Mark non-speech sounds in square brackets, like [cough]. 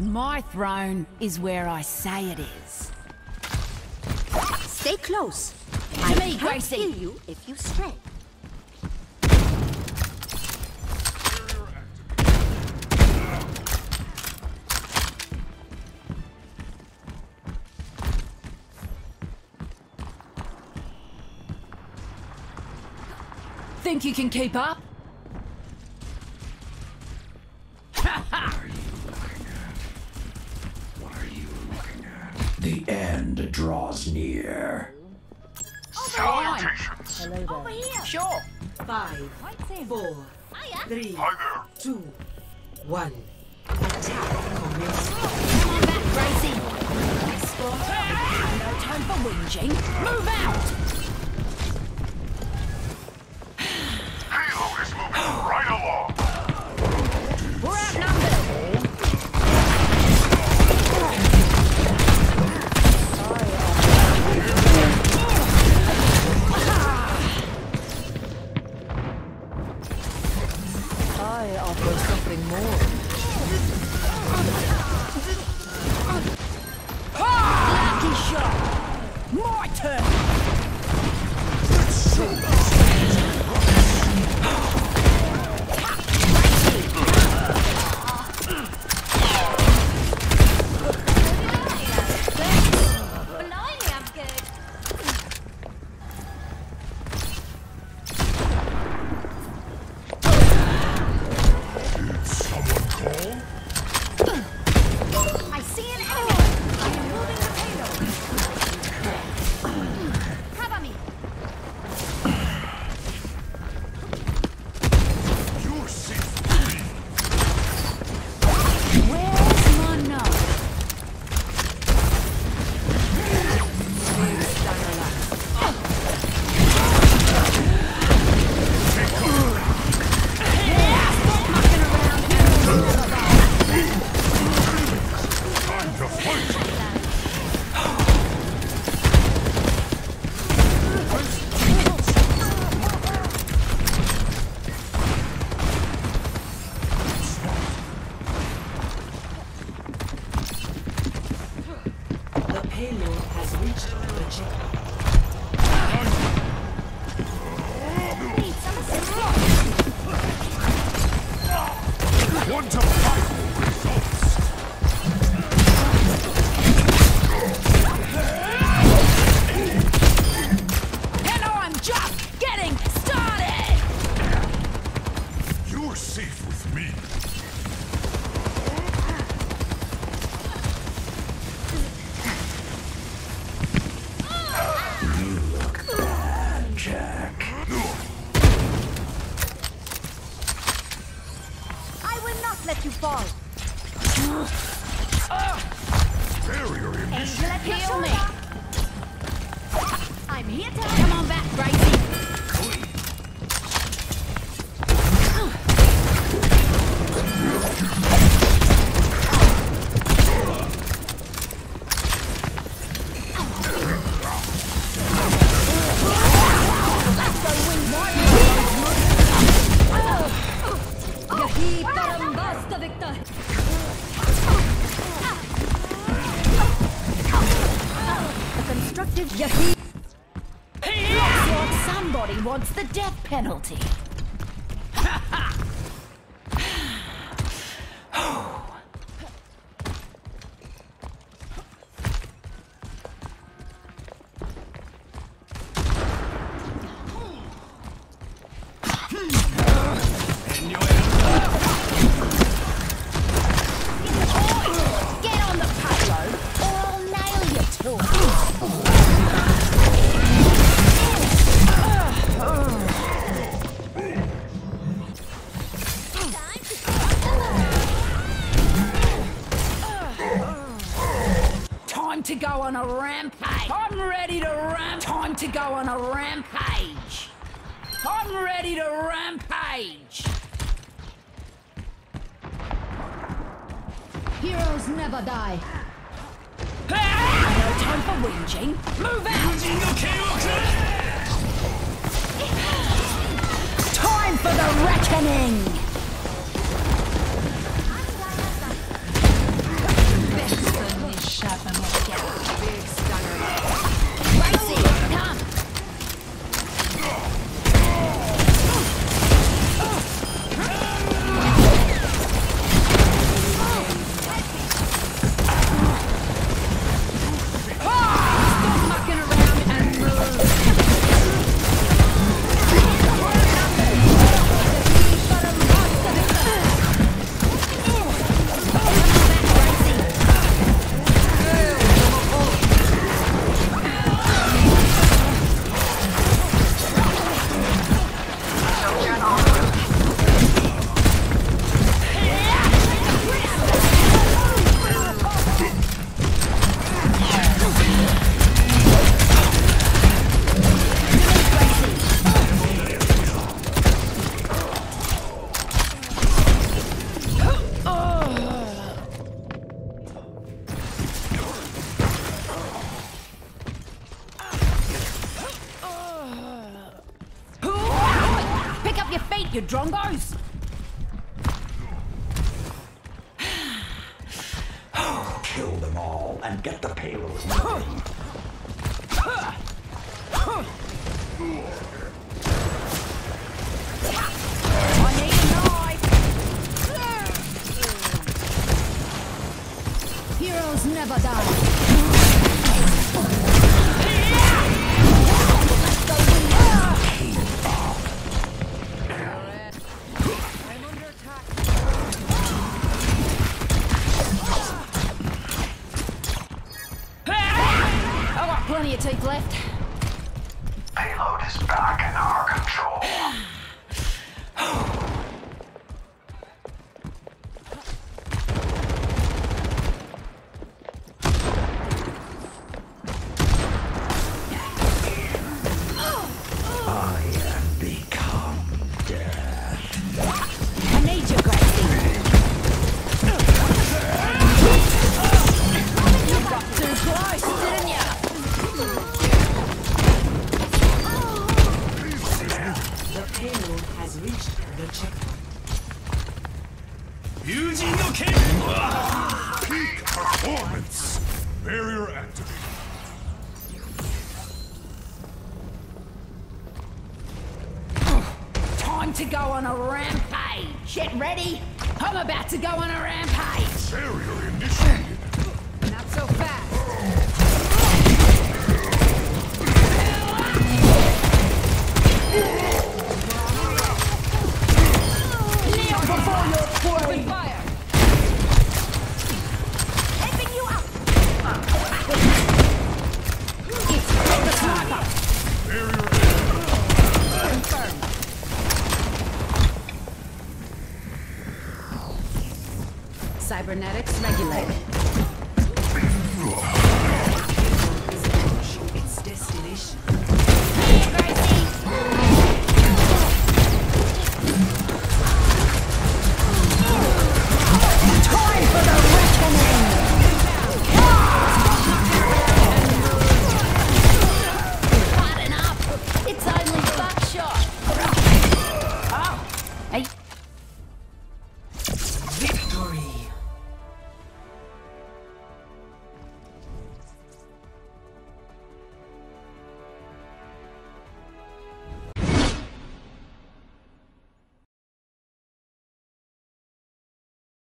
My throne is where I say it is. Stay close. To I me, Gracie. kill you if you stray. Think you can keep up? [laughs] The end draws near. Salutations. Over here. Sure. Five, four, three, two, one. Attack commence. Come on back, Gracie. No time for whinging. Move out! Payload has reached the checkpoint. Need some fall. Barrier in Angel at your Heal me. I'm here to. Come on back, Gracie. A constructive like somebody wants the death penalty. A rampage. I'm ready to ramp. Time to go on a rampage. I'm ready to rampage. Heroes never die. Ah! No time for whinging. Move out. Time for the reckoning. Your you drongos! Kill them all and get the payload Heroes never die. Time to go on a rampage. Get ready. I'm about to go on a rampage. Barrier initiated. Not so fast. cybernetics regulated.